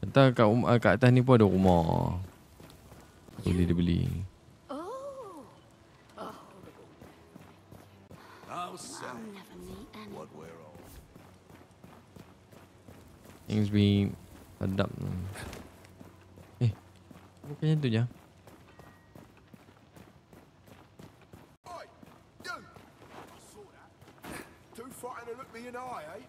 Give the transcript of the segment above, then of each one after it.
Entah kat, um, kat atas ni pun ada rumah. Boleh dia beli. Things be sedap. Eh, bukannya tu je. Oi, you! I saw that. Too frightened to look me in the eye, eh?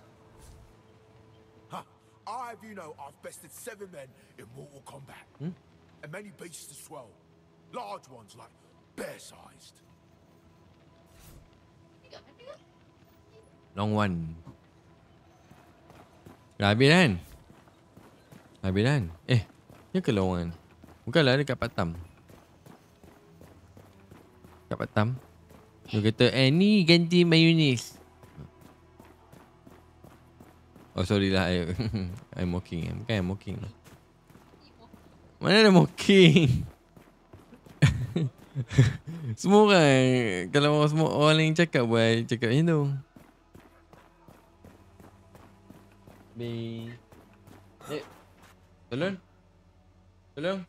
Huh. I have you know I've bested seven men in Mortal Kombat. And many beasts as well. Large ones like bear-sized. Long one. Dah habis kan? Habis kan? Eh, ya ke long one? Bukanlah dekat Patam. Dekat Patam. Dia kata, eh ni ganti mayonnaise. Oh sorry lah. I, I'm mocking. Bukan I'm mocking. Mana ada mocking? semua orang kalau semua orang lain cakap buat cakap macam tu. Be Eh Tolong Tolong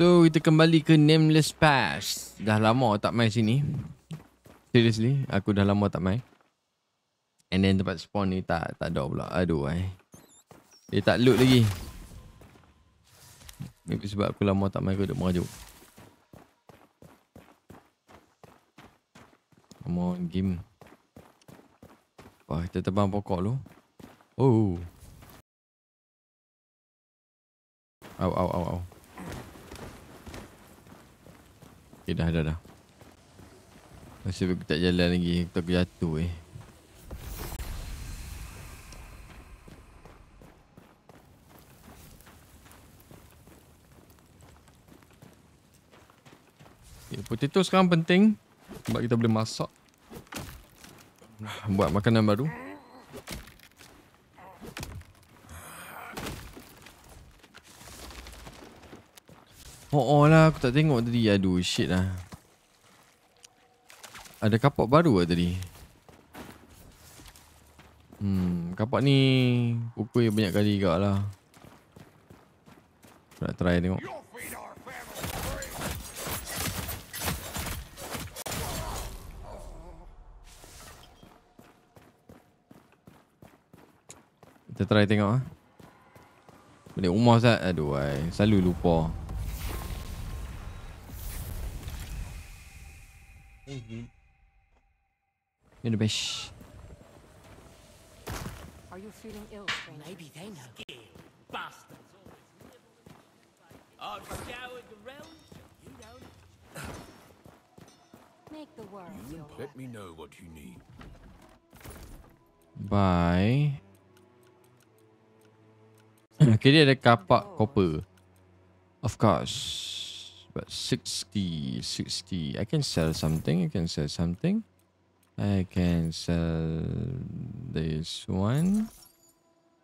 So kita kembali ke Nameless Pass. Dah lama tak main sini. Seriously Aku dah lama tak main. And then tempat spawn ni tak tak ada pula. Aduh eh. Dia tak load lagi. Maybe sebab aku lama tak main aku duduk merajuk. Come on game. Wah kita terbang pokok tu. Oh. Au au au au Okay dah dah dah. Masih aku tak jalan lagi. Aku takut jatuh eh. Okay, potato sekarang penting. Sebab kita boleh masak. Buat makanan baru Oh, oh lah aku tak tengok tadi Aduh shit lah Ada kapak baru lah tadi Hmm Kapak ni Pukul banyak kali juga lah Aku Nak try tengok! Kita try tengok ah. Balik rumah Zat. Aduh ai, selalu lupa. Mm-hmm. You're the best. Are you feeling ill, stranger? Maybe they know. Bastards. I've scoured the realms. You don't. Make the world your Let me know what you need. Bye. okay, dia ada kapak copper. Of course. But 60, 60. I can sell something. I can sell something. I can sell this one.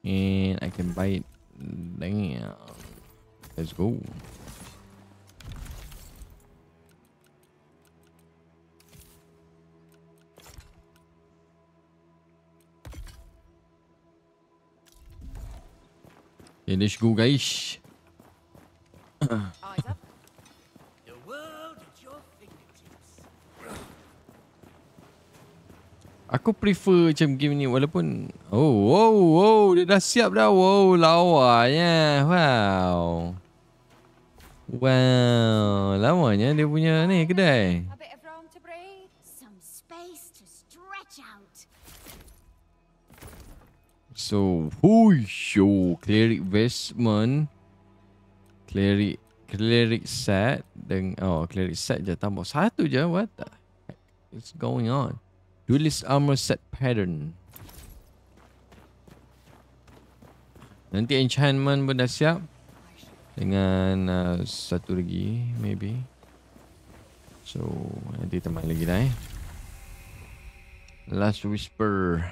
And I can buy it. Damn. Let's go. Okay, let's go guys. Oh, Aku prefer macam game ni walaupun Oh, wow, wow, dia dah siap dah. Wow, lawanya. Wow. Wow, lamanya dia punya ni kedai. So, whoosh, yo, cleric vestment, cleric, cleric set, dan oh, cleric set je tambah satu je. What the heck is going on? Duelist armor set pattern. Nanti enchantment pun dah siap. Dengan uh, satu lagi, maybe. So, nanti teman lagi dah eh. Last Whisper.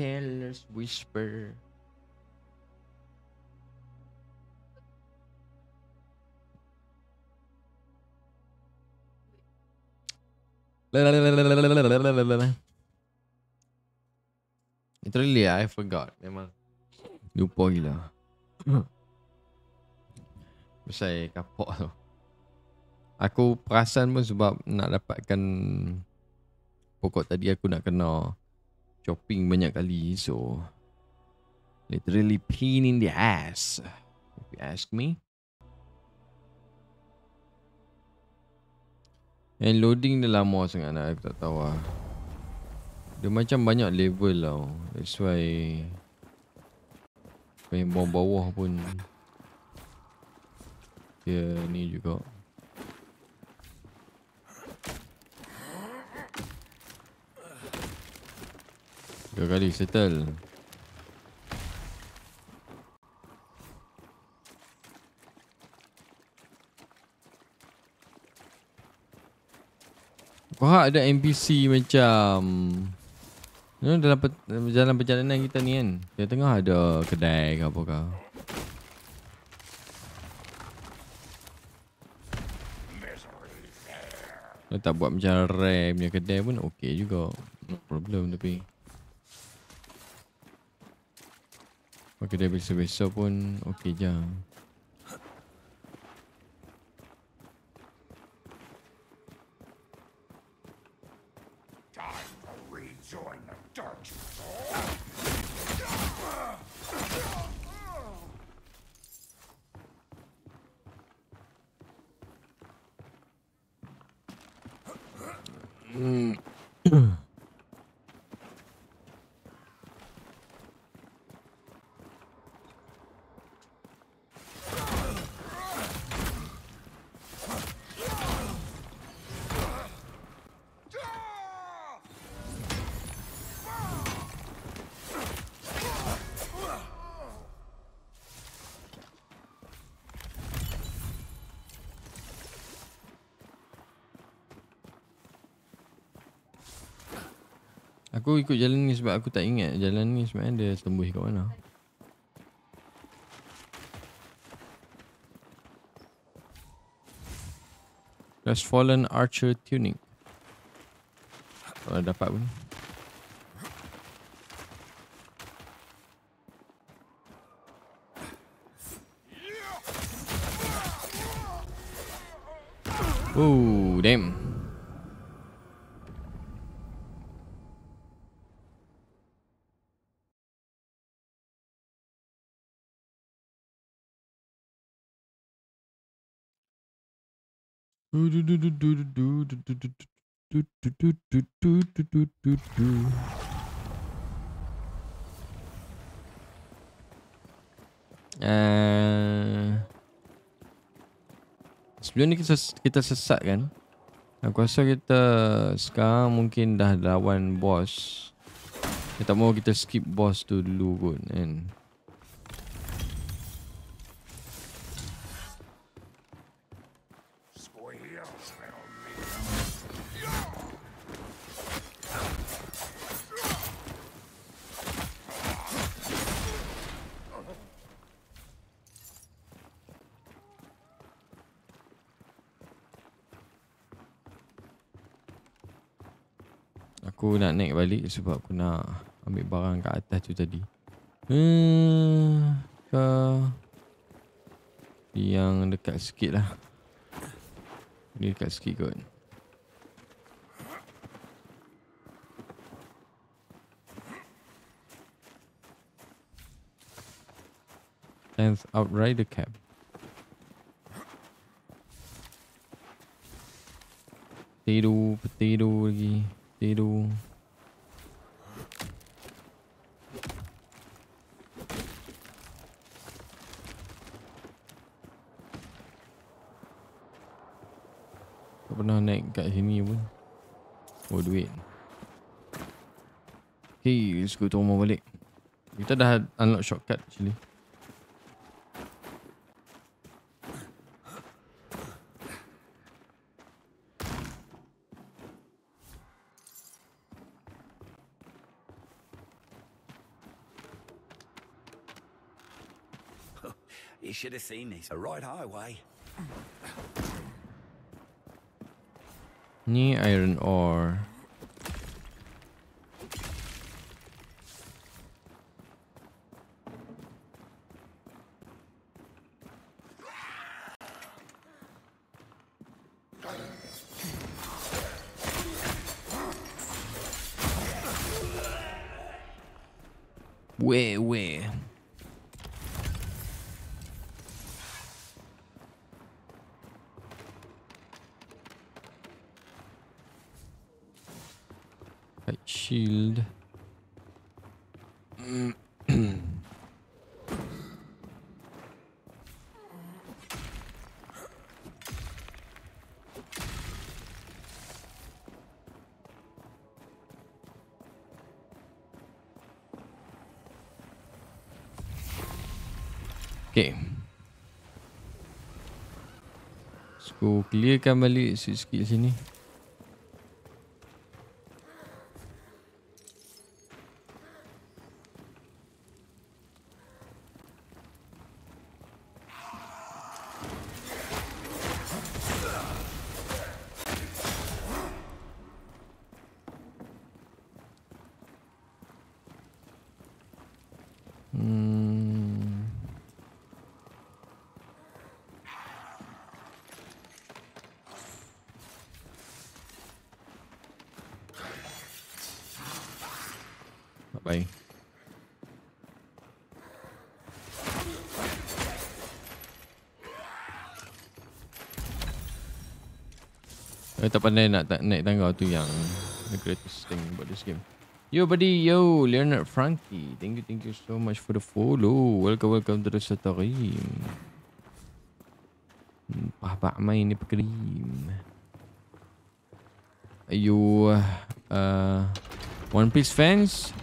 Careless Whisper. Literally I forgot. Memang Lupa gila. Pasal kapok tu. Aku perasan pun sebab Nak dapatkan Pokok tadi aku nak kena Chopping banyak kali So Literally pain in the ass. If you ask me And loading dia lama sangat nak aku tak tahu lah. Dia macam banyak level tau. That's why Main bawah-bawah pun Dia ni juga. Tiga kali settle Harap ada NPC macam you know, dalam pe- dalam perjalanan kita ni kan? Di tengah ada kedai ke apa ke? Kalau tak buat macam rare punya kedai pun okey juga. No problem tapi kedai biasa-biasa pun okey je うん。Aku ikut jalan ni sebab aku tak ingat jalan ni sebenarnya dia tembus kat mana. Fallen Archer Tunic. Kalau dapat pun. Oh, damn. Uh, sebelum ni kita kita sesat kan. Aku rasa kita sekarang mungkin dah lawan boss. Kita tak mau kita skip boss tu dulu kot kan. Balik sebab aku nak ambil barang kat atas tu tadi. Hmm, yang dekat sikit lah. Ni dekat sikit kot. Tenth Outrider Cap. Potato, potato lagi. Potato. Tak pernah naik kat sini pun. Oh, duit. Go to rumah balik. Kita dah unlock shortcut actually. You should have seen this. A right highway. Ni iron ore. 왜, 왜. Okay. Go clearkan balik sikit-sikit sini. Hmm. Bye. Saya tak pandai nak tak naik tangga tu yang the greatest thing about this game. Yo buddy, yo Leonard Frankie. Thank you, thank you so much for the follow. Welcome, welcome to the stream. Hmm, Pahak main ni pekerim. Ayo, uh, One Piece fans.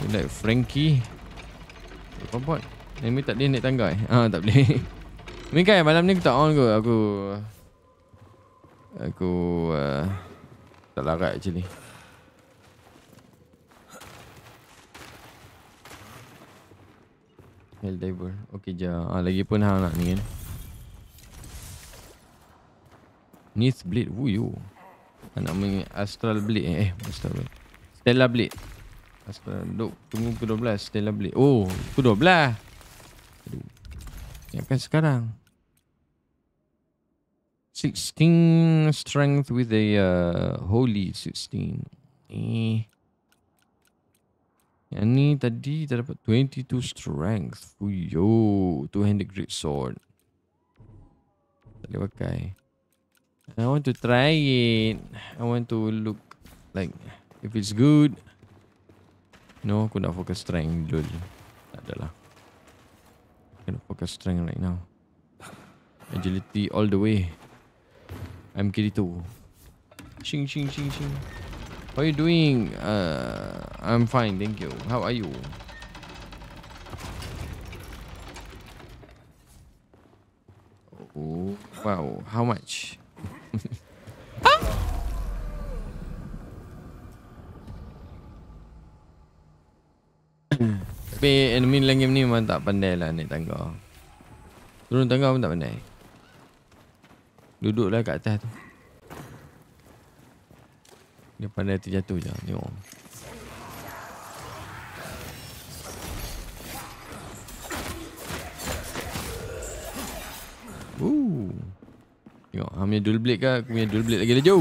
You like Frankie. Apa buat? Ini tak boleh naik tangga eh? Ah, tak boleh. Ni kan malam ni aku tak on ke. Aku... Aku... Uh, tak larat actually. Helldiver. Okay je. Ah, lagi pun hang nak ni kan. Nith Blade. Wuyo. Nak main Astral Blade eh. Eh, Astral Blade. Stella Blade. Astral. Duk, tunggu ke 12. Stella Blade. Oh, ke 12. Aduh. Ingatkan sekarang. 16 strength with a uh, holy 16. Eh. Yang ni tadi kita dapat 22 strength. Fuyo. Two-handed great sword. Tak boleh pakai. I want to try it. I want to look like if it's good. No, aku nak focus strength dulu. Tak adalah. Aku nak focus strength right now. Agility all the way. I'm Kirito. Shing, shing, shing, shing. How are you doing? Uh, I'm fine, thank you. How are you? Oh, wow. How much? Tapi enemy dalam game ni memang tak pandai lah naik tangga. Turun tangga pun tak pandai. Duduklah kat atas tu. Dia pandai terjatuh je. Tengok. Ooh. Tengok, hang punya dual blade ke? Aku punya dual blade lagi laju.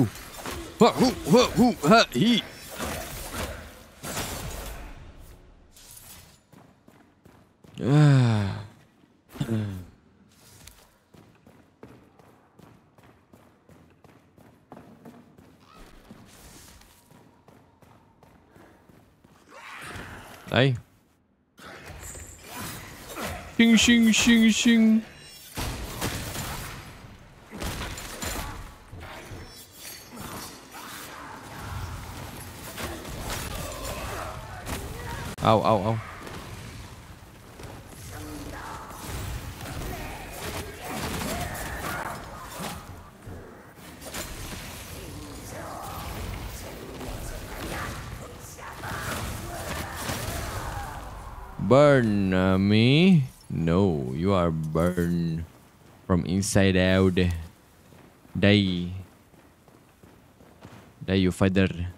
Ha hu ha hu ha hi. Đây. Xinh xinh xinh xinh. Au au au. Burn uh, me? No, you are burned from inside out. Die. Die your father.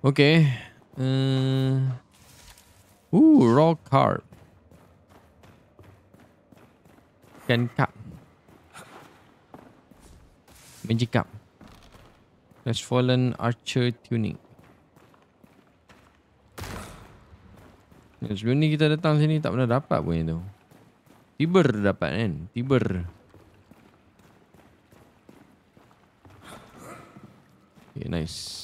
Okay. Uh, ooh, raw carb. Ikan cup. Magic cup. Crestfallen Archer Tunic. Sebelum ni kita datang sini tak pernah dapat pun yang tu. Tiber dapat kan? Tiber. Okay, nice.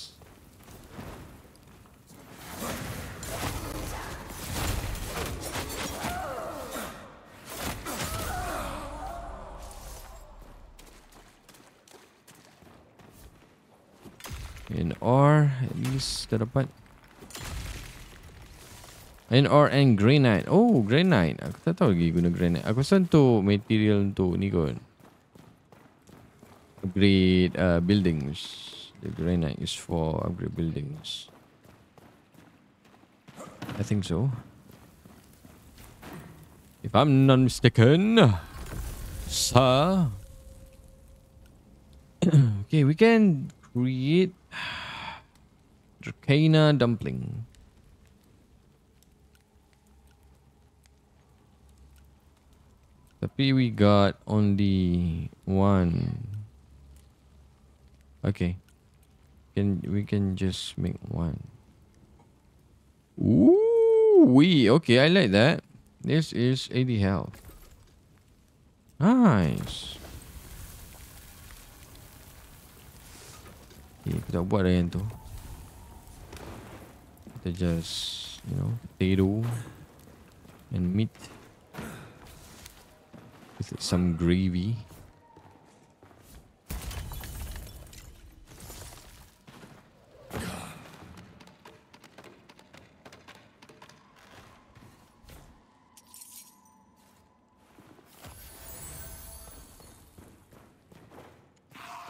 In ore, at least dah dapat. And granite. Oh, granite. Aku tak tahu lagi guna granite. Aku rasa untuk material untuk ni kot. Upgrade uh, buildings. The granite is for upgrade buildings. I think so. If I'm not mistaken. Sir. okay, we can create Dracana dumpling. Tapi we got only one. Okay. Can we can just make one. Ooh, we okay. I like that. This is 80 health. Nice. Okay, kita buat dah yang tu. Kita just, you know, potato and meat with some gravy.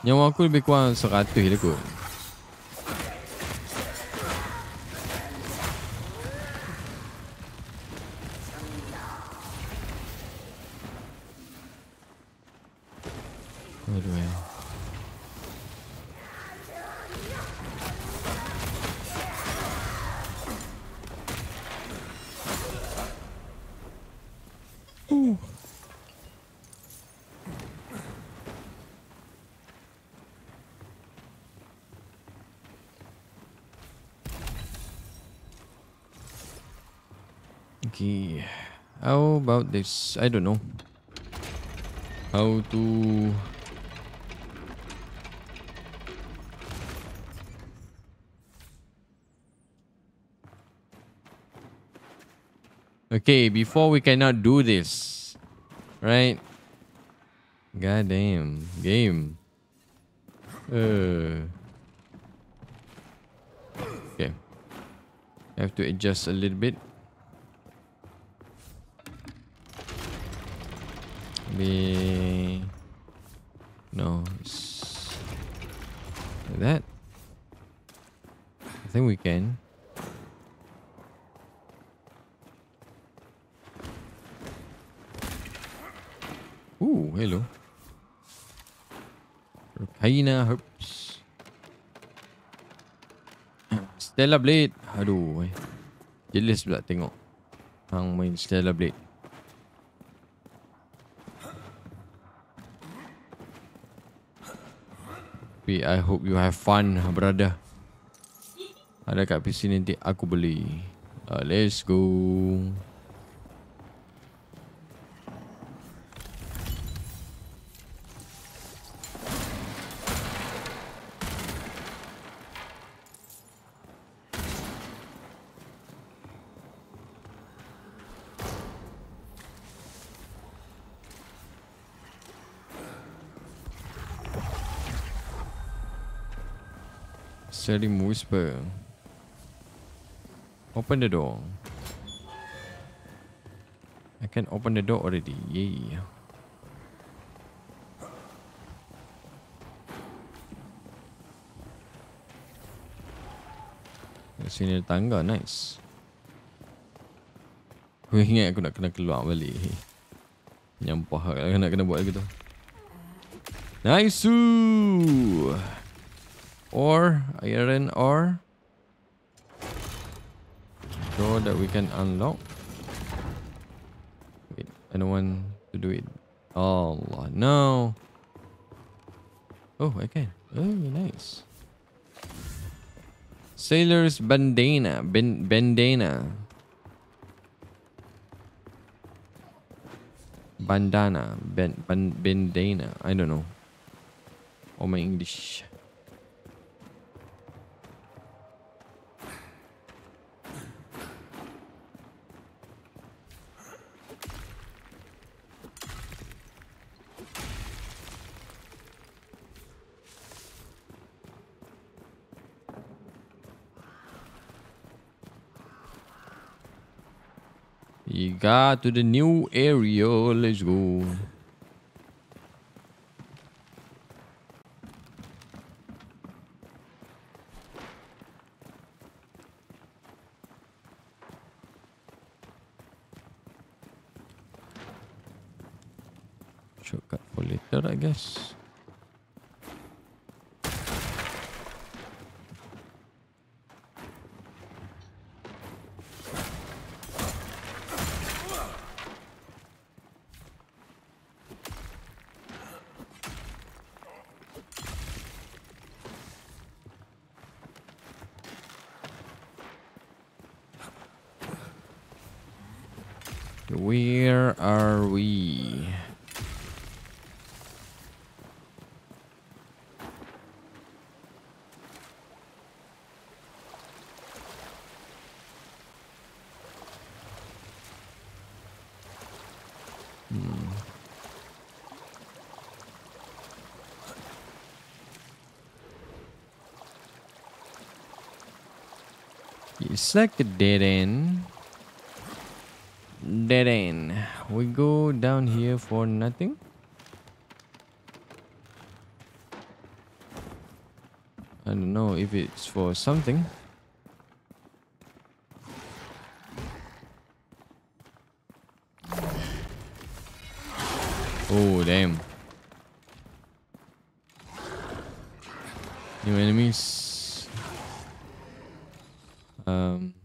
Nyawa aku lebih kurang 100 je. Aduh eh. Okay. How about this? I don't know. How to Okay, before we cannot do this. Right? God damn. Game. Uh. Okay. I have to adjust a little bit. Maybe... No, like that. I think we can. Ooh, hello. Rakaina herbs. Stella Blade. Aduh. Eh. Jealous pula tengok. Hang main Stella Blade. Tapi I hope you have fun, brother. Ada kat PC nanti aku beli. Uh, let's go. Selim Whisper. Open the door. I can open the door already. Yay. Sini ada tangga. Nice. Aku ingat aku nak kena keluar balik. Nyampah nak kena buat lagi tu. Nice. Or iron ore. So that we can unlock. Wait, I don't want to do it. Allah, no. Oh, can. Oh, nice. Sailor's bandana. Ben bandana. Bandana. Ben, ban, bandana. I don't know. Oh, my English. You got to the new area. Let's go. Shortcut for later, I guess. Where are we? Hmm. It's like a dead end. Dead end. We go down here for nothing. I don't know if it's for something. Oh, damn. New enemies. Um.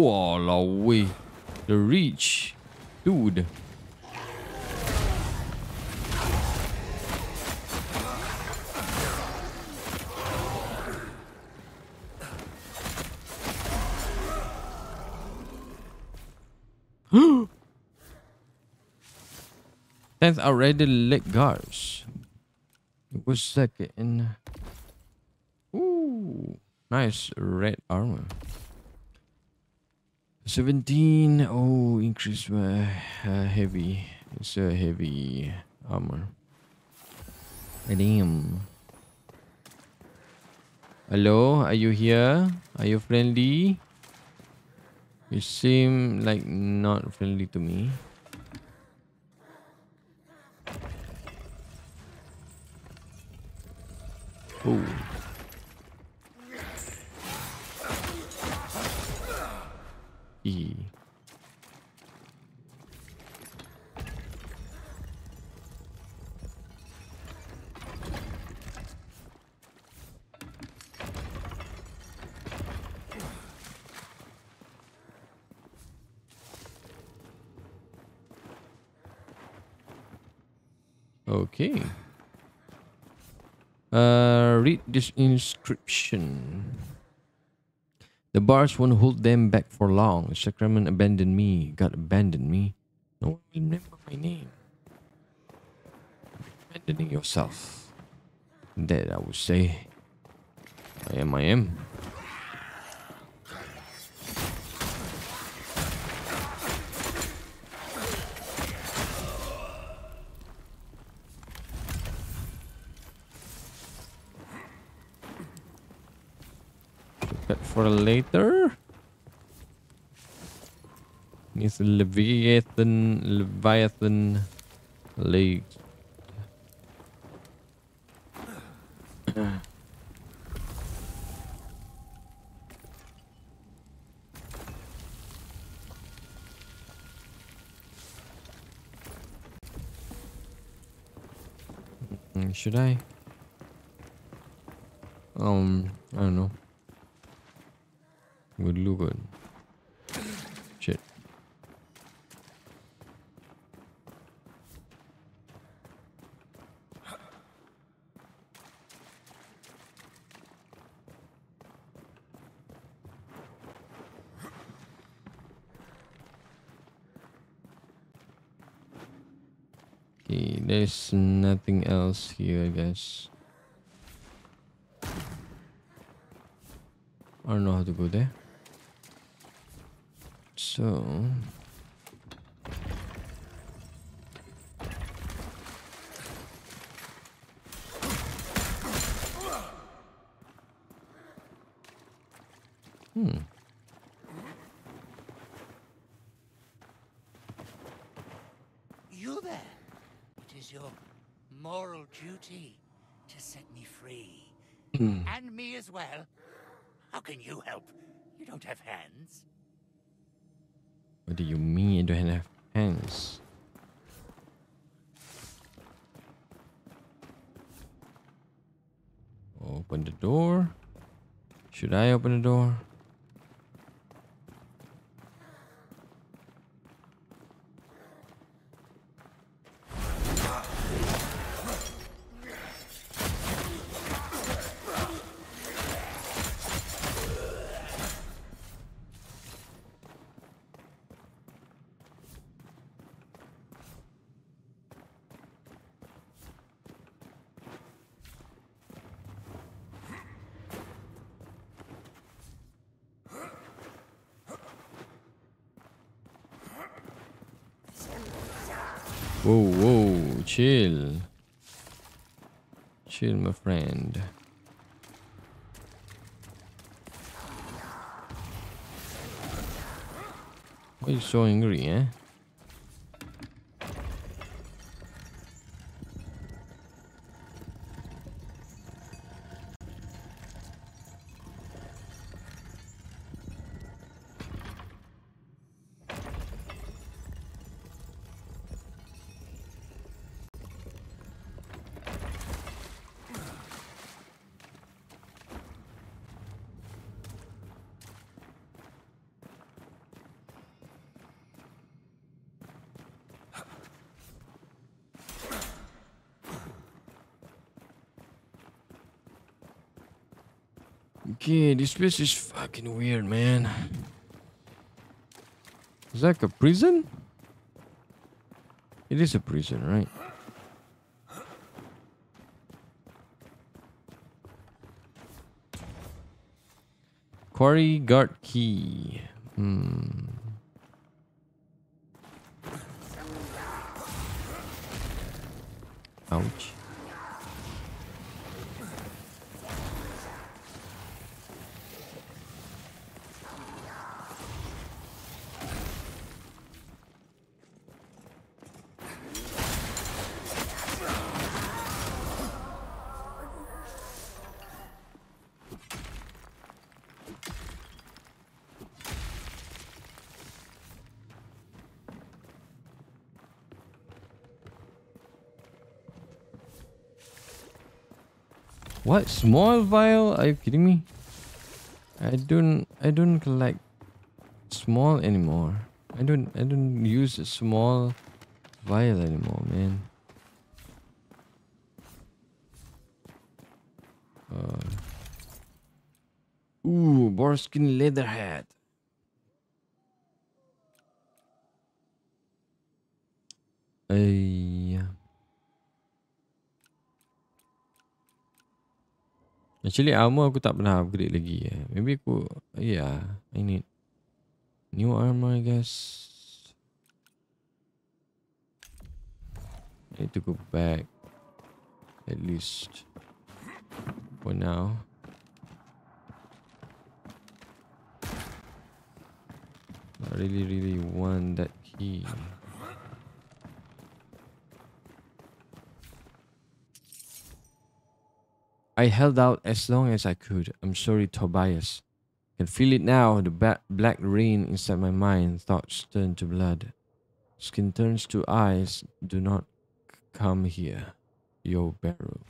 Walao The reach. Dude. Tenth already leg guards. It was second. Ooh, nice red armor. 17. Oh, increase my uh, heavy. It's a heavy armor. Damn. Hello, are you here? Are you friendly? You seem like not friendly to me. Oh. E. Okay. Uh, read this inscription. The bars won't hold them back for long. The sacrament abandoned me. God abandoned me. No one remember my name. Abandoning yourself. Dead, I would say. I am, I am. That for later. Needs Leviathan, Leviathan leg. Mm, Should I? Um, I don't know. Good look good. Shit. Okay, there's nothing else here, I guess. I don't know how to go there. So. Hmm. You there? It is your moral duty to set me free. and me as well. How can you help? You don't have hands. You mean don't have hands? Open the door. Should I open the door? 쇼잉글 Okay, this place is fucking weird, man. Is that like a prison? It is a prison, right? Quarry guard key. Hmm. Ouch. What small vial? Are you kidding me? I don't. I don't collect small anymore. I don't. I don't use a small vial anymore, man. Uh, ooh, boarskin leather hat. Ay. Actually armor aku tak pernah upgrade lagi eh. Maybe aku yeah, I need new armor I guess. I need to go back at least for now. I really, really want that key. I held out as long as I could. I'm sorry, Tobias. I can feel it now. The ba- black rain inside my mind. Thoughts turn to blood. Skin turns to eyes. Do not come here. Yo, Barrow.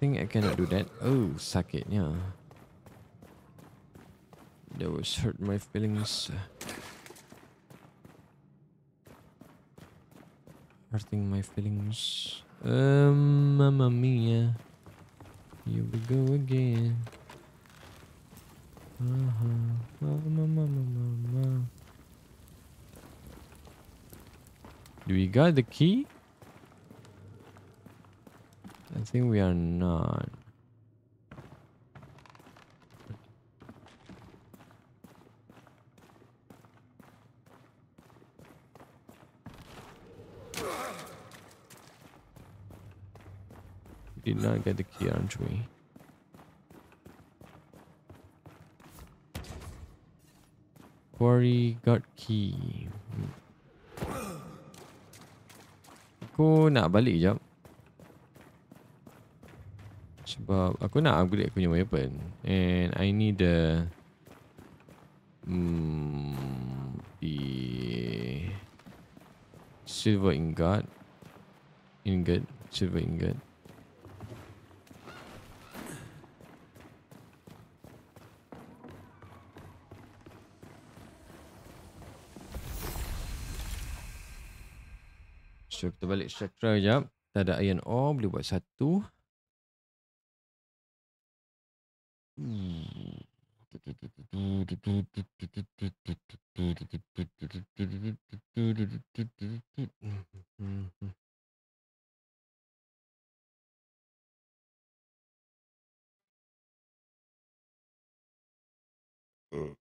Think I cannot do that. Oh, sakitnya. That was hurt my feelings. Hurting my feelings. Um, mamma mia. Here we go again. Uh-huh. Mama, mama, mama. Do we got the key? I think we are not. We did not get the key, aren't we? Quarry got key. Aku nak balik jap. Sebab aku nak upgrade aku punya weapon. And I need the... Hmm, the... Silver ingot. Ingot. Silver ingot. So kita balik structure jap. Kita ada iron ore boleh buat satu. Uh.